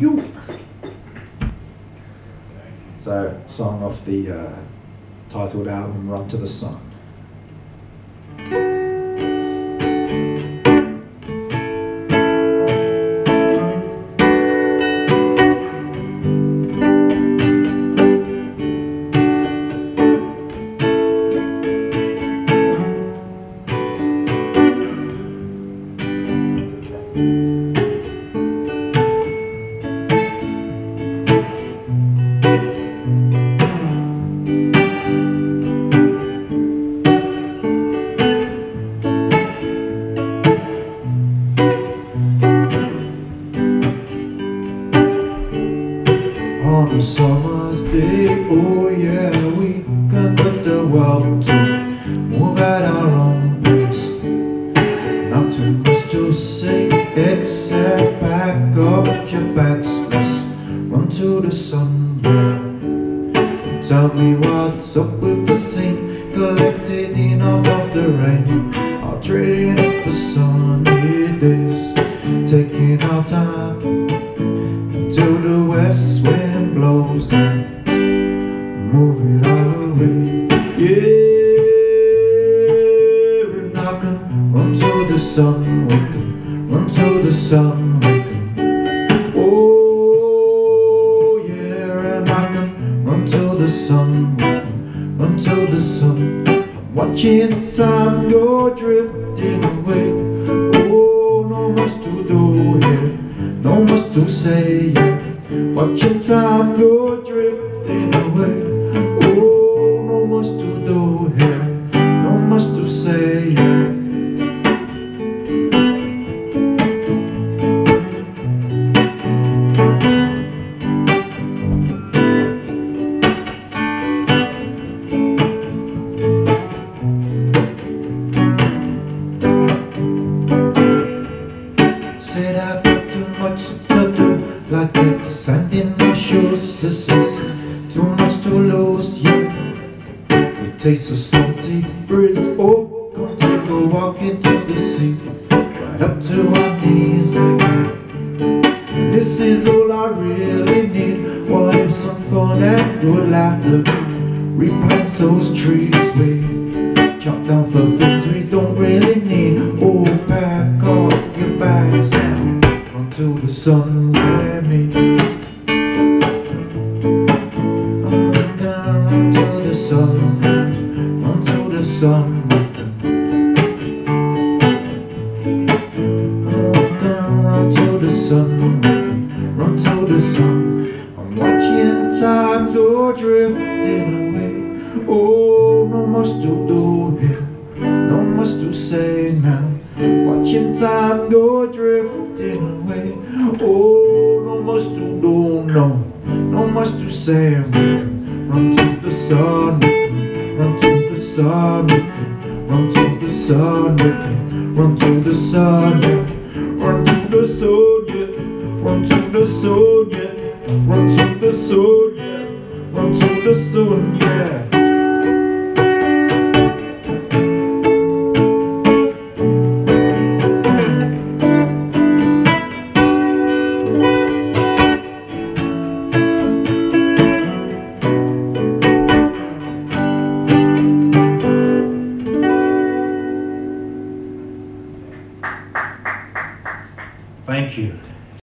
you. So, song off the uh, titled album Run to the Sun. on a except back up your. Let's run to the sun. Tell me what's up with the scene, collected enough of the rain. I'll trade it for sunny days, taking our time Until the west wind blows and move it all away. Yeah, and I can run to the sun, sun, can. Oh, yeah, and I can run to the sun, can run to the sun. I'm watching time go drifting away. Oh, no much to do here no much to say. Watching time go too much to do. Like it's sand in my shoes This is too much to lose, yeah. It takes a salty breeze Oh, gonna take a walk into the sea. Right up to our knees again This is all I really need. What if some fun and good laughter? Replant those trees we Chop down for things to the sun with me. Oh, gotta run to the sun Run to the sun. Oh, gotta run to the sun Run to the sun. I'm watching time go drifting away. Oh, no much to much to do, no. No much to say Run to the sun Run to the sun Run to the sun Run to the sun Run to the yeah Run to the sun, yeah Run to the yeah Run to the sun, yeah